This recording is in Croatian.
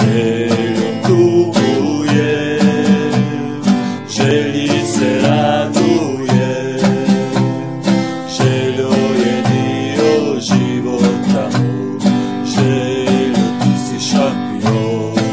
Želim tuguje, želji se raduje, željo je dio života moj, želju ti si šampion.